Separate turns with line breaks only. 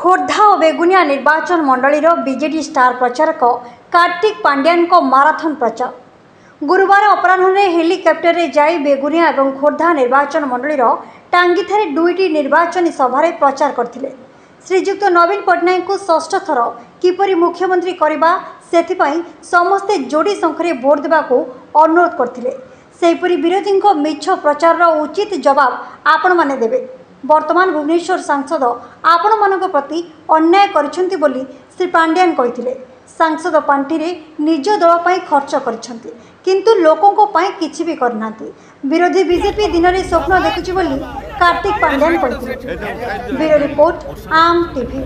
ଖୋର୍ଦ୍ଧା ଓ ବେଗୁନିଆ ନିର୍ବାଚନ ମଣ୍ଡଳୀର BJD star ପ୍ରଚାରକ କାର୍ତ୍ତିକ ପାଣ୍ଡ୍ୟାନଙ୍କ ମାରାଥନ ପ୍ରଚାର। ଗୁରୁବାର ଅପରାହ୍ନରେ ହେଲିକପ୍ଟରରେ ଯାଇ ବେଗୁନିଆ ଏବଂ ଖୋର୍ଦ୍ଧା ନିର୍ବାଚନ ମଣ୍ଡଳୀର ଟାଙ୍ଗିଠାରେ ଦୁଇଟି ନିର୍ବାଚନୀ ସଭାରେ ପ୍ରଚାର କରିଥିଲେ। ଶ୍ରୀଯୁକ୍ତ ନବୀନ ପଟ୍ଟନାୟକଙ୍କୁ ଷଷ୍ଠ ଥର କିପରି ମୁଖ୍ୟମନ୍ତ୍ରୀ କରିବା ସେଥିପାଇଁ ସମସ୍ତେ ଯୋଡ଼ି ଶଙ୍ଖରେ ଭୋଟ ଦେବାକୁ ଅନୁରୋଧ କରିଥିଲେ। ସେହିପରି ବିରୋଧୀଙ୍କ ମିଛ ପ୍ରଚାରର ଉଚିତ ଜବାବ ଆପଣମାନେ ଦେବେ। ବର୍ତ୍ତମାନ ଭୁବନେଶ୍ୱର ସାଂସଦ ଆପଣମାନଙ୍କ ପ୍ରତି ଅନ୍ୟାୟ କରିଛନ୍ତି ବୋଲି ଶ୍ରୀ ପାଣ୍ଡିଆନ କହିଥିଲେ। ସାଂସଦ ପାଣ୍ଠିରେ ନିଜ ଦଳ ପାଇଁ ଖର୍ଚ୍ଚ କରିଛନ୍ତି କିନ୍ତୁ ଲୋକଙ୍କ ପାଇଁ କିଛି ବି କରିନାହାନ୍ତି। ବିରୋଧୀ ବିଜେପି ଦିନରେ ସ୍ୱପ୍ନ ଦେଖୁଛି ବୋଲି କାର୍ତ୍ତିକ ପାଣ୍ଡିଆନ କହିଥିଲେ। ବ୍ୟୁରୋ ରିପୋର୍ଟ ଆମ୍ ଟିଭି।